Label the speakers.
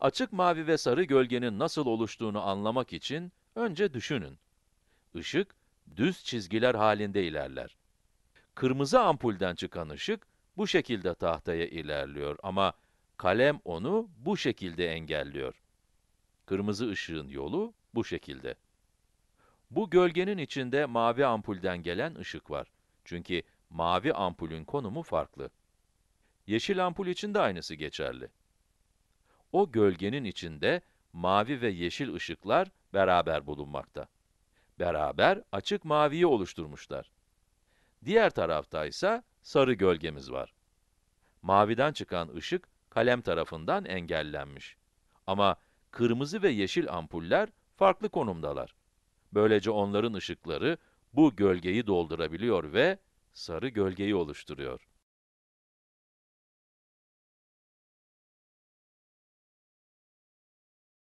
Speaker 1: Açık mavi ve sarı gölgenin nasıl oluştuğunu anlamak için önce düşünün. Işık, düz çizgiler halinde ilerler. Kırmızı ampulden çıkan ışık, bu şekilde tahtaya ilerliyor ama kalem onu bu şekilde engelliyor. Kırmızı ışığın yolu bu şekilde. Bu gölgenin içinde mavi ampulden gelen ışık var. Çünkü mavi ampulün konumu farklı. Yeşil ampul için de aynısı geçerli. O gölgenin içinde mavi ve yeşil ışıklar beraber bulunmakta. Beraber açık maviyi oluşturmuşlar. Diğer tarafta ise sarı gölgemiz var. Maviden çıkan ışık kalem tarafından engellenmiş. Ama kırmızı ve yeşil ampuller farklı konumdalar. Böylece onların ışıkları bu gölgeyi doldurabiliyor ve sarı gölgeyi oluşturuyor.